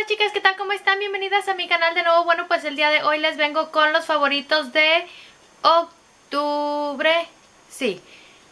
Hola chicas, ¿qué tal? ¿Cómo están? Bienvenidas a mi canal de nuevo. Bueno, pues el día de hoy les vengo con los favoritos de octubre. Sí,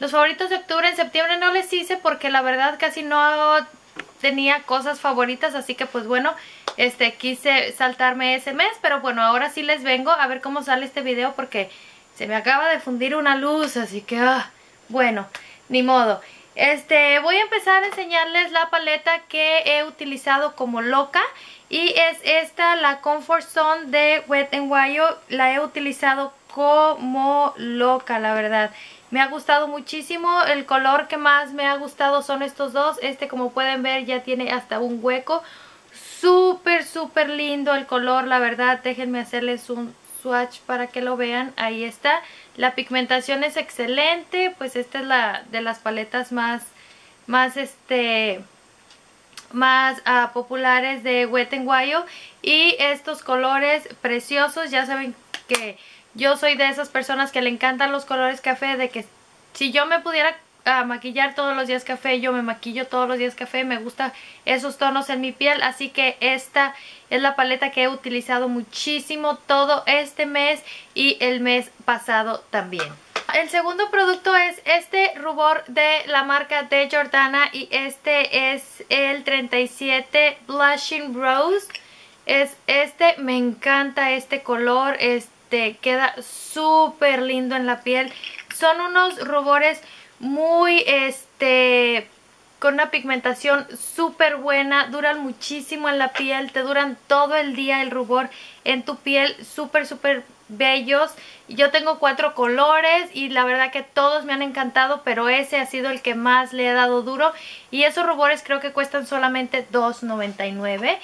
los favoritos de octubre. En septiembre no les hice porque la verdad casi no tenía cosas favoritas. Así que pues bueno, este quise saltarme ese mes. Pero bueno, ahora sí les vengo a ver cómo sale este video porque se me acaba de fundir una luz. Así que, ah, bueno, ni modo. Este, voy a empezar a enseñarles la paleta que he utilizado como loca y es esta, la Comfort Zone de Wet n Wild. La he utilizado como loca, la verdad. Me ha gustado muchísimo, el color que más me ha gustado son estos dos. Este, como pueden ver, ya tiene hasta un hueco. Súper, súper lindo el color, la verdad. Déjenme hacerles un swatch para que lo vean. Ahí está. La pigmentación es excelente, pues esta es la de las paletas más, más este, más uh, populares de Wet n Wild. Y estos colores preciosos, ya saben que yo soy de esas personas que le encantan los colores café, de que si yo me pudiera a maquillar todos los días café, yo me maquillo todos los días café, me gustan esos tonos en mi piel, así que esta es la paleta que he utilizado muchísimo todo este mes y el mes pasado también. El segundo producto es este rubor de la marca de Jordana y este es el 37 Blushing Rose. Es este, me encanta este color, este queda súper lindo en la piel. Son unos rubores muy este con una pigmentación súper buena, duran muchísimo en la piel, te duran todo el día el rubor en tu piel, súper súper bellos. Yo tengo cuatro colores y la verdad que todos me han encantado, pero ese ha sido el que más le he dado duro. Y esos rubores creo que cuestan solamente $2.99.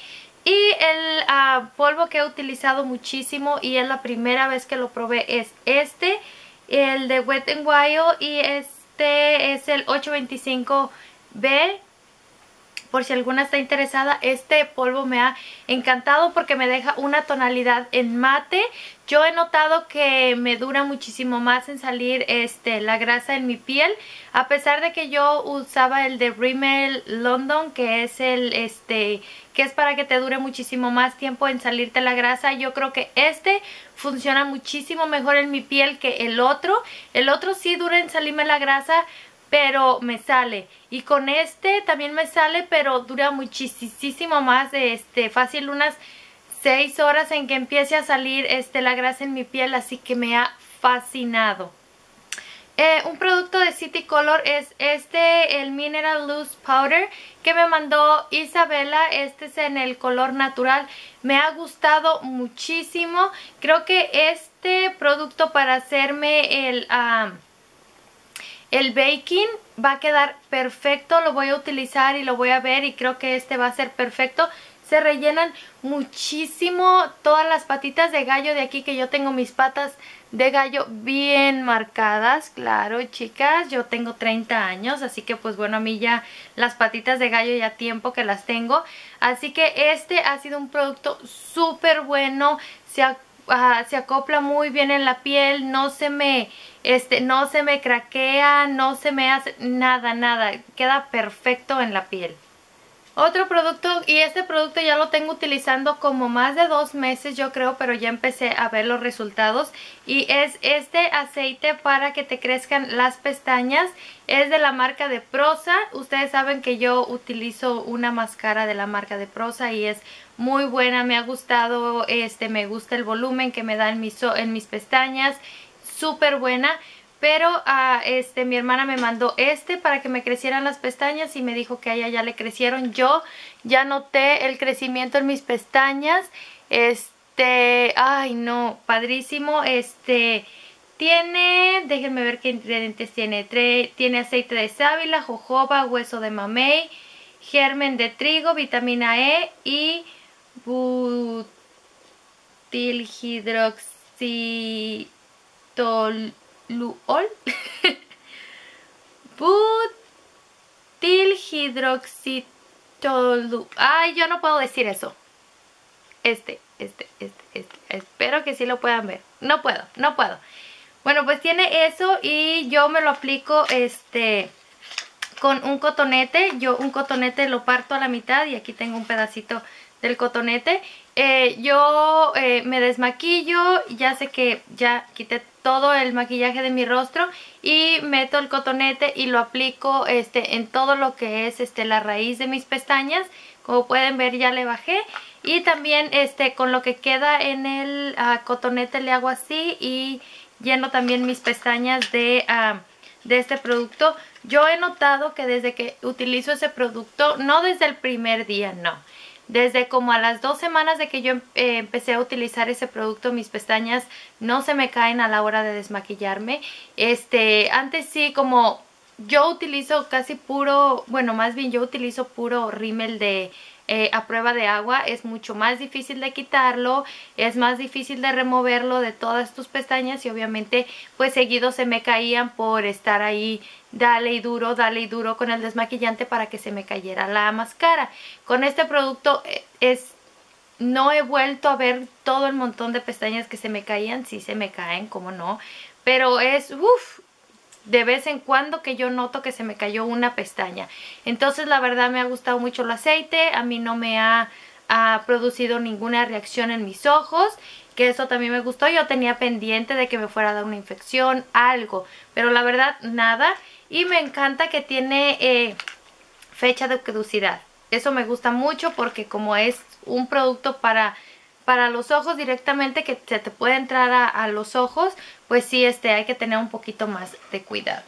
Y el uh, polvo que he utilizado muchísimo y es la primera vez que lo probé es este, el de Wet n Wild y es este es el 825B. Por si alguna está interesada, este polvo me ha encantado porque me deja una tonalidad en mate. Yo he notado que me dura muchísimo más en salir este, la grasa en mi piel. A pesar de que yo usaba el de Rimmel London, que es el este que es para que te dure muchísimo más tiempo en salirte la grasa. Yo creo que este funciona muchísimo mejor en mi piel que el otro. El otro sí dura en salirme la grasa, pero me sale. Y con este también me sale, pero dura muchísimo más, este, fácil unas 6 horas en que empiece a salir este, la grasa en mi piel, así que me ha fascinado. Eh, un producto de City Color es este, el Mineral Loose Powder que me mandó Isabela. Este es en el color natural. Me ha gustado muchísimo. Creo que este producto para hacerme el... Ah, el baking va a quedar perfecto, lo voy a utilizar y lo voy a ver y creo que este va a ser perfecto. Se rellenan muchísimo todas las patitas de gallo de aquí que yo tengo mis patas de gallo bien marcadas, claro chicas, yo tengo 30 años, así que pues bueno a mí ya las patitas de gallo ya tiempo que las tengo, así que este ha sido un producto súper bueno, se ha se acopla muy bien en la piel, no se me este no se me craquea, no se me hace nada, nada, queda perfecto en la piel. Otro producto, y este producto ya lo tengo utilizando como más de dos meses yo creo, pero ya empecé a ver los resultados. Y es este aceite para que te crezcan las pestañas. Es de la marca de Prosa. Ustedes saben que yo utilizo una máscara de la marca de Prosa y es muy buena. Me ha gustado, este, me gusta el volumen que me da en mis, en mis pestañas. Súper buena. Pero uh, este, mi hermana me mandó este para que me crecieran las pestañas y me dijo que a ella ya le crecieron. Yo ya noté el crecimiento en mis pestañas. Este, ay no, padrísimo. Este, tiene, déjenme ver qué ingredientes tiene. Tiene aceite de sábila, jojoba, hueso de mamey, germen de trigo, vitamina E y butilhidroxitol luol. Butilhidroxitolu ay yo no puedo decir eso. Este, este, este, este. Espero que sí lo puedan ver. No puedo, no puedo. Bueno pues tiene eso y yo me lo aplico este con un cotonete. Yo un cotonete lo parto a la mitad y aquí tengo un pedacito del cotonete. Eh, yo eh, me desmaquillo, ya sé que ya quité todo el maquillaje de mi rostro y meto el cotonete y lo aplico este, en todo lo que es este, la raíz de mis pestañas. Como pueden ver ya le bajé y también este, con lo que queda en el ah, cotonete le hago así y lleno también mis pestañas de, ah, de este producto. Yo he notado que desde que utilizo ese producto, no desde el primer día, no desde como a las dos semanas de que yo eh, empecé a utilizar ese producto, mis pestañas no se me caen a la hora de desmaquillarme. Este, antes sí, como yo utilizo casi puro, bueno, más bien yo utilizo puro rímel de eh, a prueba de agua es mucho más difícil de quitarlo, es más difícil de removerlo de todas tus pestañas y obviamente pues seguido se me caían por estar ahí dale y duro, dale y duro con el desmaquillante para que se me cayera la máscara. Con este producto eh, es no he vuelto a ver todo el montón de pestañas que se me caían, sí se me caen, como no, pero es, uff, de vez en cuando que yo noto que se me cayó una pestaña. Entonces la verdad me ha gustado mucho el aceite, a mí no me ha, producido ninguna reacción en mis ojos que eso también me gustó. Yo tenía pendiente de que me fuera a dar una infección, algo, pero la verdad nada. Y me encanta que tiene eh, fecha de caducidad. Eso me gusta mucho porque como es un producto para para los ojos directamente que se te puede entrar a, los ojos, pues sí, este, hay que tener un poquito más de cuidado.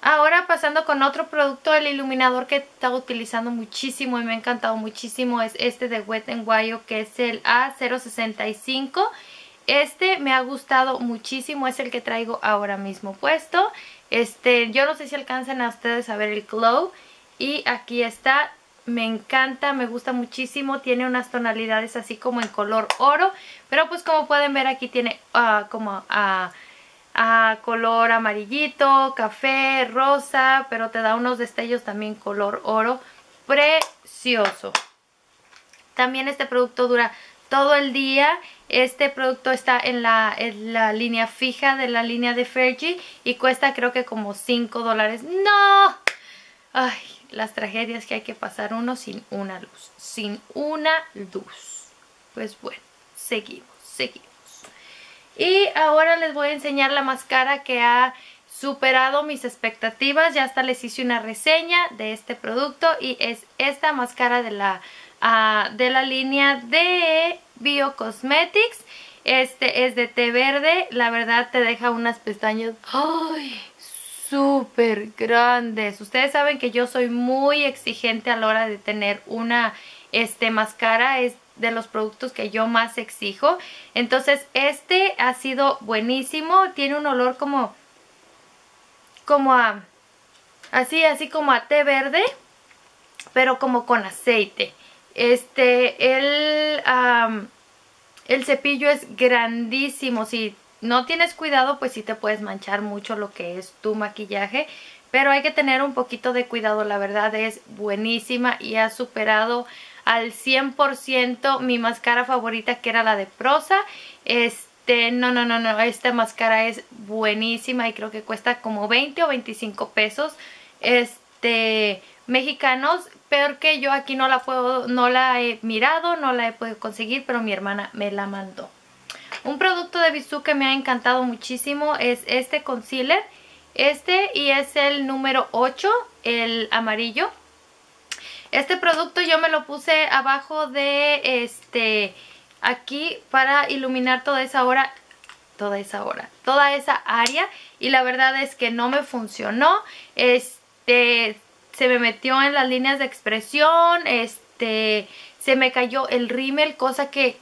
Ahora pasando con otro producto, el iluminador que he estado utilizando muchísimo y me ha encantado muchísimo es este de Wet n Wild que es el A065. Este me ha gustado muchísimo, es el que traigo ahora mismo puesto. Este, yo no sé si alcancen a ustedes a ver el glow y aquí está, me encanta, me gusta muchísimo, tiene unas tonalidades así como en color oro, pero pues como pueden ver aquí tiene uh, como a color amarillito, café, rosa, pero te da unos destellos también color oro, precioso. También este producto dura todo el día. Este producto está en la, en la línea fija de la línea de Fergie y cuesta creo que como 5 dólares. ¡No! Ay, las tragedias que hay que pasar uno sin una luz, sin una luz. Pues bueno, seguimos, seguimos. Y ahora les voy a enseñar la máscara que ha superado mis expectativas. Ya hasta les hice una reseña de este producto y es esta máscara de la, ah, de la línea de Bio Cosmetics. Este es de té verde, la verdad te deja unas pestañas... ¡Ay! Súper grandes. Ustedes saben que yo soy muy exigente a la hora de tener una este máscara. Es de los productos que yo más exijo. Entonces este ha sido buenísimo. Tiene un olor como... Como a... Así, así como a té verde. Pero como con aceite. Este, el... el cepillo es grandísimo. Si no tienes cuidado, pues sí te puedes manchar mucho lo que es tu maquillaje. Pero hay que tener un poquito de cuidado, la verdad es buenísima y ha superado al 100% mi máscara favorita que era la de Prosa. Este, no, no, no, no, esta máscara es buenísima y creo que cuesta como 20 o 25 pesos este, mexicanos. Peor que yo aquí no la puedo, no la he mirado, no la he podido conseguir, pero mi hermana me la mandó. Un producto de Bisú que me ha encantado muchísimo es este concealer. Este y es el número 8, el amarillo. Este producto yo me lo puse abajo de este aquí para iluminar toda esa hora, toda esa hora, toda esa área y la verdad es que no me funcionó. Este se me metió en las líneas de expresión, este se me cayó el rímel, cosa que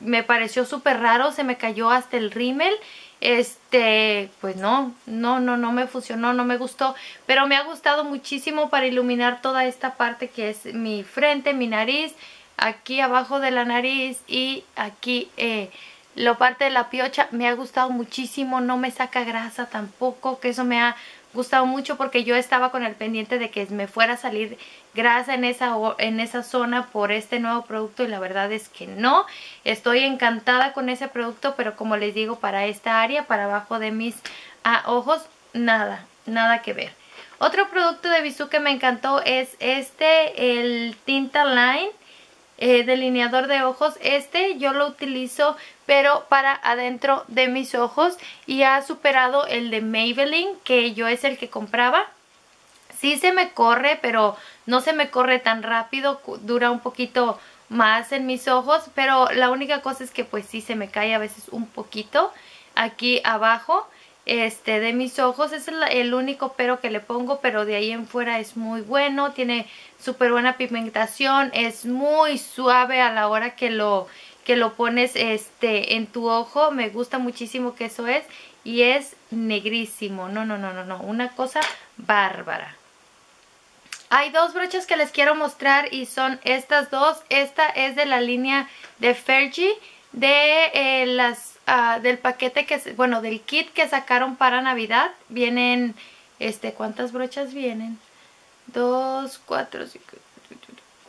me pareció súper raro, se me cayó hasta el rímel. Este, pues no, no, no, no me funcionó, no me gustó, pero me ha gustado muchísimo para iluminar toda esta parte que es mi frente, mi nariz, aquí abajo de la nariz y aquí eh, la parte de la piocha. Me ha gustado muchísimo, no me saca grasa tampoco, que eso me ha gustado mucho porque yo estaba con el pendiente de que me fuera a salir grasa en esa, en esa zona por este nuevo producto y la verdad es que no. Estoy encantada con ese producto, pero como les digo, para esta área, para abajo de mis ah, ojos, nada, nada que ver. Otro producto de Bisú que me encantó es este, el Tinta Line. Eh, delineador de ojos. Este yo lo utilizo pero para adentro de mis ojos y ha superado el de Maybelline que yo es el que compraba. Sí se me corre pero no se me corre tan rápido dura un poquito más en mis ojos pero la única cosa es que pues sí se me cae a veces un poquito aquí abajo este de mis ojos es el, único pero que le pongo pero de ahí en fuera es muy bueno tiene súper buena pigmentación es muy suave a la hora que lo que lo pones este en tu ojo me gusta muchísimo que eso es y es negrísimo no no no no no una cosa bárbara. Hay dos brochas que les quiero mostrar y son estas dos esta es de la línea de Fergie de eh, las Ah, del paquete que, bueno, del kit que sacaron para Navidad. Vienen, este, ¿cuántas brochas vienen? Dos, cuatro, cinco,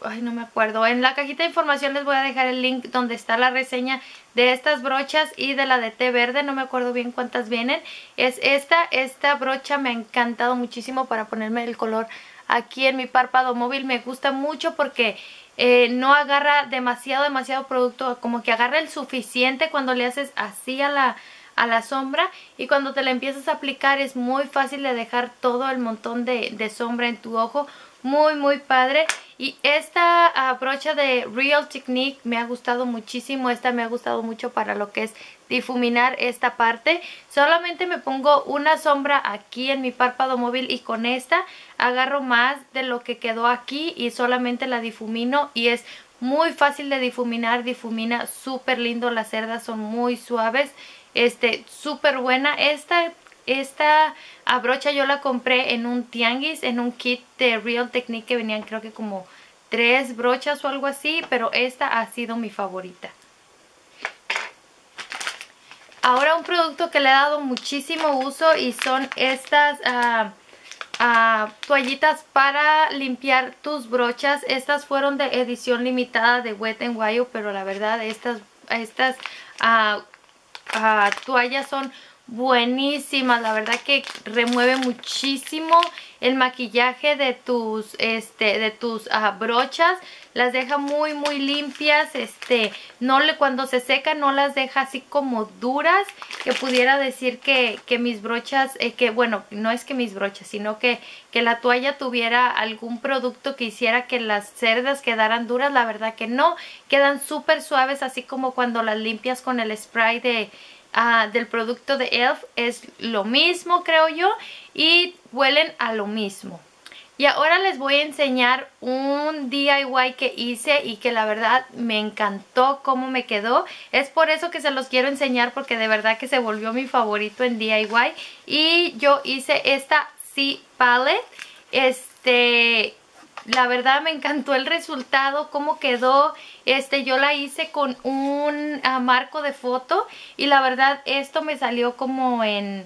ay no me acuerdo. En la cajita de información les voy a dejar el link donde está la reseña de estas brochas y de la de té verde. No me acuerdo bien cuántas vienen. Es esta, esta brocha me ha encantado muchísimo para ponerme el color aquí en mi párpado móvil. Me gusta mucho porque eh, no agarra demasiado, demasiado producto, como que agarra el suficiente cuando le haces así a la, a la sombra y cuando te la empiezas a aplicar es muy fácil de dejar todo el montón de, de sombra en tu ojo. Muy muy padre y esta brocha de Real Technique me ha gustado muchísimo, esta me ha gustado mucho para lo que es difuminar esta parte. Solamente me pongo una sombra aquí en mi párpado móvil y con esta agarro más de lo que quedó aquí y solamente la difumino y es muy fácil de difuminar, difumina súper lindo, las cerdas son muy suaves, este, súper buena, esta esta brocha yo la compré en un tianguis, en un kit de Real Technique que venían creo que como tres brochas o algo así, pero esta ha sido mi favorita. Ahora un producto que le he dado muchísimo uso y son estas ah, ah, toallitas para limpiar tus brochas. Estas fueron de edición limitada de Wet n Wild, pero la verdad estas, estas ah, toallas son buenísimas, la verdad que remueve muchísimo el maquillaje de tus este de tus ah, brochas, las deja muy muy limpias, este no le cuando se seca no las deja así como duras, que pudiera decir que, que mis brochas, eh, que bueno, no es que mis brochas, sino que, que la toalla tuviera algún producto que hiciera que las cerdas quedaran duras, la verdad que no, quedan súper suaves así como cuando las limpias con el spray de Ah, del producto de ELF es lo mismo creo yo y huelen a lo mismo. Y ahora les voy a enseñar un DIY que hice y que la verdad me encantó cómo me quedó. Es por eso que se los quiero enseñar porque de verdad que se volvió mi favorito en DIY. Y yo hice esta C Palette. Este, la verdad me encantó el resultado, cómo quedó. Este, yo la hice con un ah, marco de foto y la verdad esto me salió como en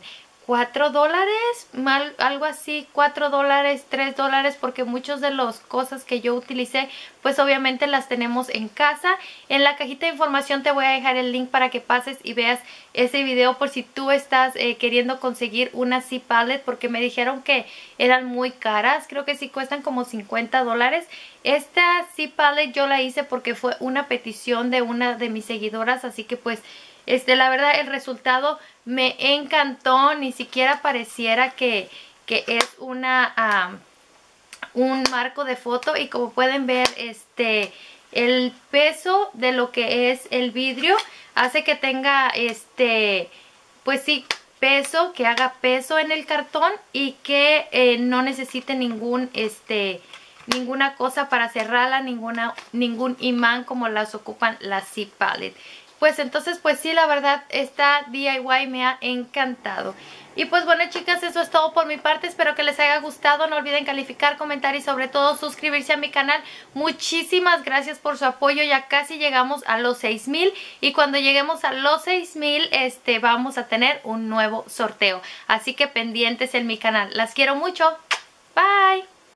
4 dólares, mal, algo así, 4 dólares, 3 dólares, porque muchas de las cosas que yo utilicé, pues obviamente las tenemos en casa. En la cajita de información te voy a dejar el link para que pases y veas ese video por si tú estás eh, queriendo conseguir una C palette, porque me dijeron que eran muy caras, creo que sí cuestan como 50 dólares. Esta C palette yo la hice porque fue una petición de una de mis seguidoras, así que pues este, la verdad el resultado me encantó, ni siquiera pareciera que, es una un marco de foto y como pueden ver este el peso de lo que es el vidrio hace que tenga este pues sí peso, que haga peso en el cartón y que eh, no necesite ningún este ninguna cosa para cerrarla, ninguna, ningún imán como las ocupan las Zip Palette. Pues entonces, pues sí, la verdad, esta DIY me ha encantado. Y pues bueno chicas, eso es todo por mi parte, espero que les haya gustado, no olviden calificar, comentar y sobre todo suscribirse a mi canal. Muchísimas gracias por su apoyo, ya casi llegamos a los 6000 y cuando lleguemos a los 6000 este, vamos a tener un nuevo sorteo. Así que pendientes en mi canal, las quiero mucho, bye.